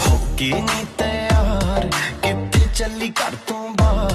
होके नहीं तैयार कितने चली कर तू बाहर।